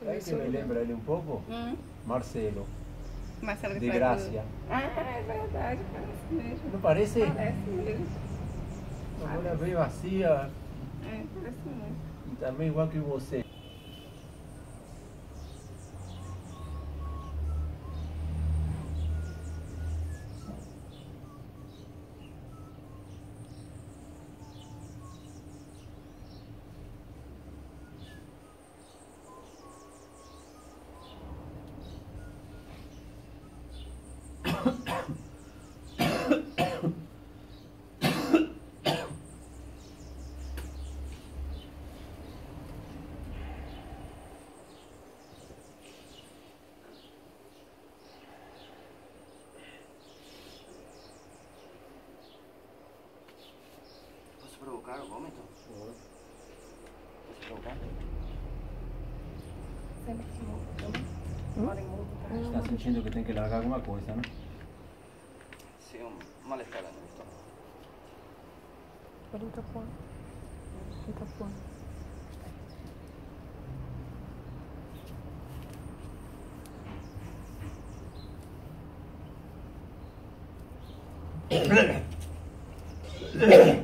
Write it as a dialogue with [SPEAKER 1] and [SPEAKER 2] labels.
[SPEAKER 1] ¿Sabes que me lembra él un poco?
[SPEAKER 2] ¿Mm?
[SPEAKER 1] Marcelo.
[SPEAKER 2] Marcelo
[SPEAKER 1] de Gracia.
[SPEAKER 2] Ah, es verdad.
[SPEAKER 1] ¿No parece?
[SPEAKER 2] Parece.
[SPEAKER 1] Como una vez vacía.
[SPEAKER 2] Eh, parece.
[SPEAKER 1] Y también igual que vos. Eh. Você.
[SPEAKER 3] Posso provocar o vômito? Provocar?
[SPEAKER 2] Sempre que.
[SPEAKER 1] Está sentindo que tem que largar alguma coisa, né?
[SPEAKER 3] Sí, un malestar en el estómago.
[SPEAKER 4] Por Itapuã. Itapuã.
[SPEAKER 1] Aliviou